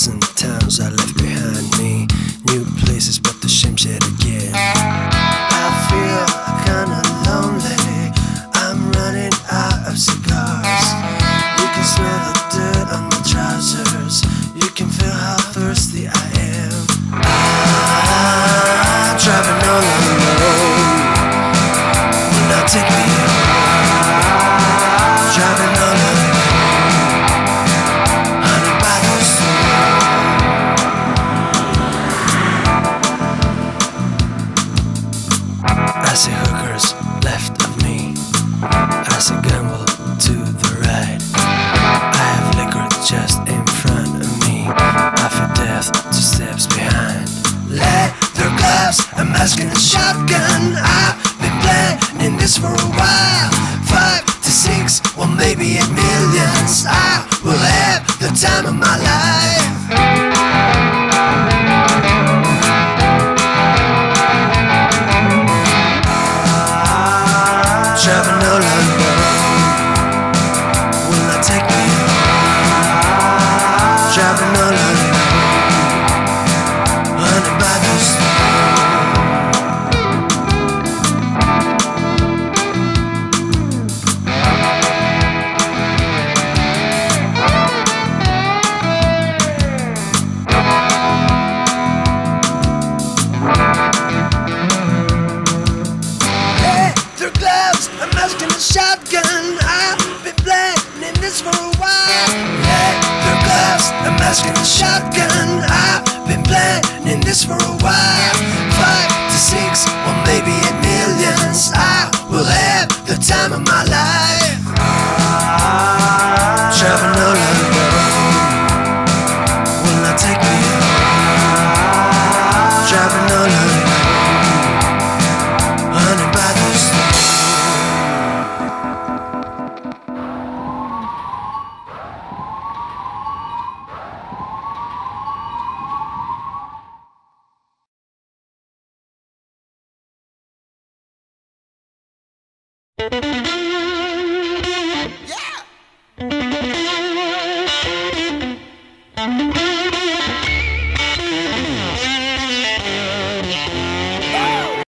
thousand towns I left behind me New places but the same shit again. I feel kinda lonely. I'm running out of cigars. You can smell the dirt on my trousers. You can feel how thirsty I am. I'm driving on the road And I take gloves, a shotgun. I've been planning this for a while. Five to six, well maybe eight millions. I will have the time of my life. All alone this for a while. Five to six, or maybe eight millions. I will have the time of my life.